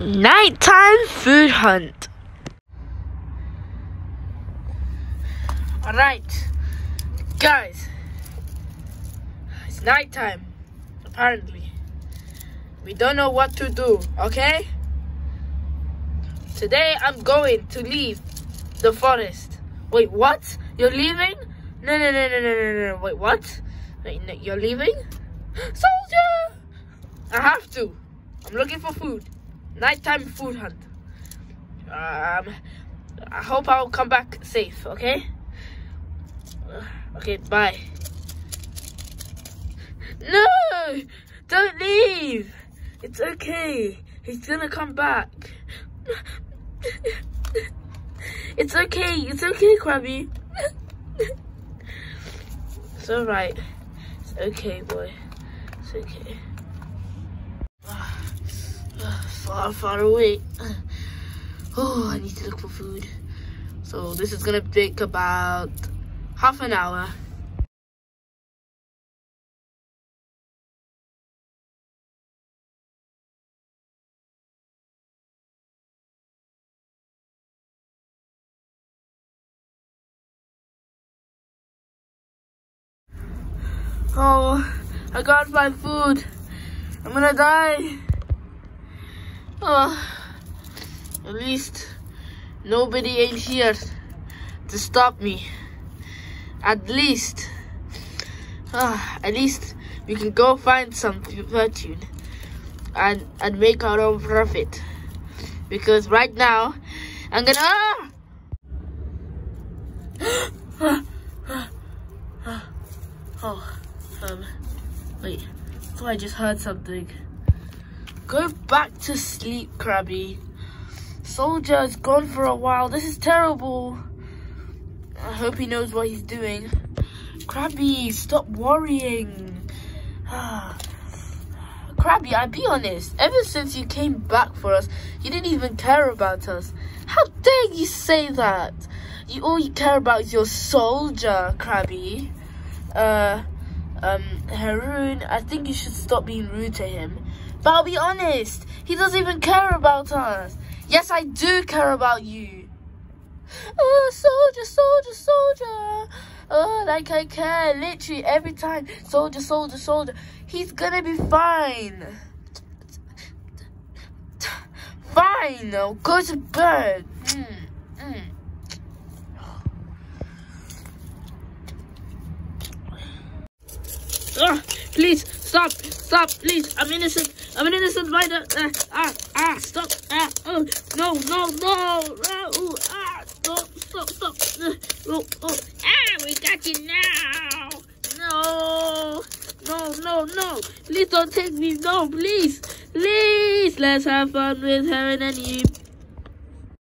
Nighttime food hunt. Alright, guys, it's nighttime, apparently. We don't know what to do, okay? Today I'm going to leave the forest. Wait, what? You're leaving? No, no, no, no, no, no, no. Wait, what? Wait, no, you're leaving? Soldier! I have to. I'm looking for food. Nighttime food hunt. Um, I hope I'll come back safe, okay? Okay, bye. No! Don't leave! It's okay. He's gonna come back. It's okay. It's okay, Krabby. it's alright. It's okay, boy. It's okay. Far, far away. Oh, I need to look for food. So this is gonna take about half an hour. Oh, I got my food. I'm gonna die. Oh, at least nobody ain't here to stop me. At least, ah, at least we can go find some fortune and and make our own profit. Because right now, I'm gonna. Ah! oh. Um, wait. So I just heard something. Go back to sleep, Krabby. Soldier is gone for a while. This is terrible. I hope he knows what he's doing. Krabby, stop worrying. Krabby, I'll be honest. Ever since you came back for us, you didn't even care about us. How dare you say that? You all you care about is your soldier, Krabby. Uh, um, Hurun, I think you should stop being rude to him. But I'll be honest, he doesn't even care about us. Yes, I do care about you. Oh, soldier, soldier, soldier. Oh, like I care. Literally every time. Soldier, soldier, soldier. He's gonna be fine. Fine. Go to bed. Mm, mm. Ah, please, stop, stop, please. I'm innocent. I'm an innocent spider. Uh, ah, ah, stop. Ah, oh, no, no, no. Ah, ooh, ah, stop, stop, stop. Uh, oh, oh, ah, we got you now. No, no, no, no. Please don't take me. No, please, please. Let's have fun with her and you.